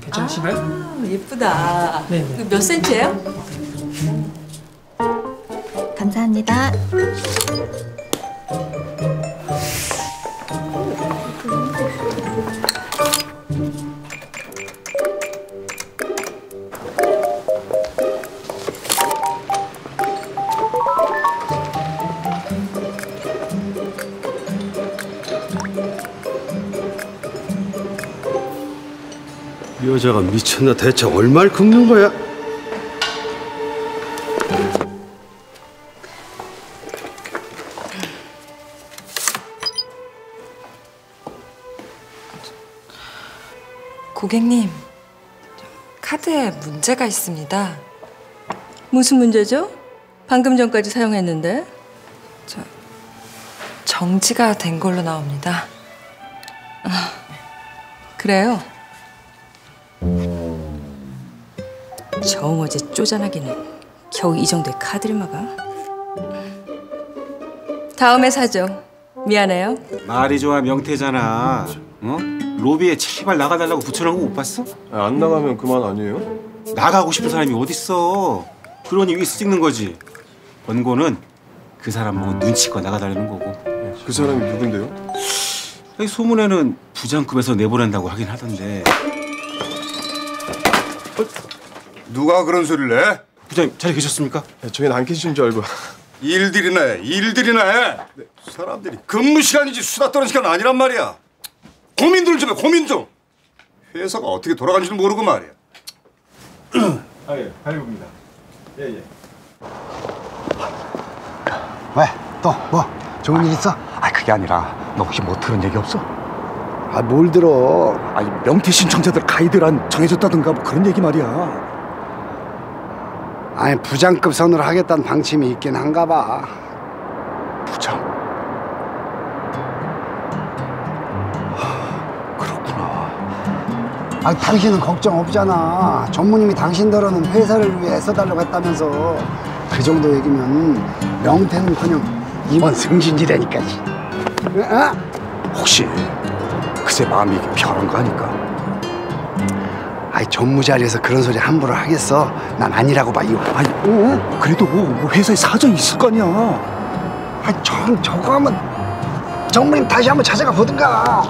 괜찮으신가요? 아, 예쁘다. 네, 네. 몇 센치예요? 감사합니다. 이 여자가 미쳤나 대체 얼마를 긁는 거야? 고객님, 카드에 문제가 있습니다. 무슨 문제죠? 방금 전까지 사용했는데. 정지가 된 걸로 나옵니다. 아, 그래요? 저어제 쪼잔하기는 겨우 이 정도의 카드를 막아. 다음에 사죠. 미안해요. 말이 좋아 명태잖아. 어? 로비에 제발 나가달라고 붙여놓은 거못 봤어? 안 나가면 그만 아니에요? 나가고 싶은 사람이 어딨어. 그러니 위스 찍는 거지. 원고는 그 사람 보고 눈치껏 나가달라는 거고. 그 사람이 누군데요? 소문에는 부장급에서 내보낸다고 하긴 하던데. 누가 그런 소리를 해? 부장님 자리 계셨습니까? 저희는 안 계신 줄 알고 일들이나 해, 일들이나 해. 사람들이 근무 시간이지 수다 떠는 시간 아니란 말이야. 고민들 좀 해, 고민 좀. 회사가 어떻게 돌아가는지도 모르고 말이야. 아예 발굽니다 예예 왜? 또 뭐? 좋은 일 있어? 아 그게 아니라 너 혹시 뭐 들은 얘기 없어? 아 뭘 들어? 아니 명태 신청자들 가이드란 정해졌다든가 뭐 그런 얘기 말이야. 아니 부장급 선으로 하겠다는 방침이 있긴 한가 봐. 부장. 아 당신은 걱정 없잖아. 전무님이 당신더러는 회사를 위해 애써달라고 했다면서 그 정도 얘기면 명태는커녕 임원 승진이라니까. 어? 혹시 그새 마음이 변한 거 아닐까? 아이 전무 자리에서 그런 소리 함부로 하겠어? 난 아니라고 봐요. 아니 어? 그래도 뭐 회사에 사정이 있을 거 아니야. 아, 전 저거 하면 전무님 다시 한번 찾아가 보든가.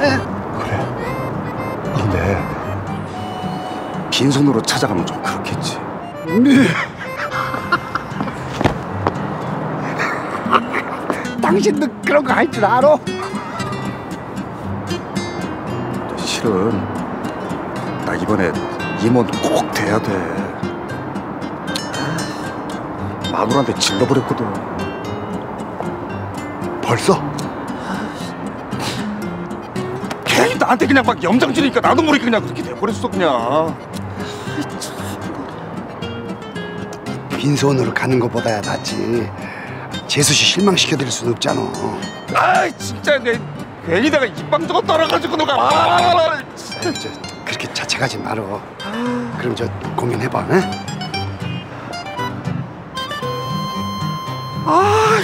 에? 그래. 근데 빈손으로 찾아가면 좀 그렇겠지. 네. 당신도 그런 거 할 줄 알아? 실은 나 이번에 임원 꼭 돼야 돼. 마누라한테 질러버렸거든. 벌써? 괜히 나한테 그냥 막 염장 지르니까 나도 모르게 그냥 그렇게 돼버렸어 그냥. 빈손으로 가는 것보다야 낫지. 재수 씨 실망시켜드릴 순 없잖아. 아 진짜 내 괜히 내가 입방저거 떨어가지고 너가 아, 저, 저, 그렇게 자책하지 말어. 그럼 저 고민해봐. 응? 아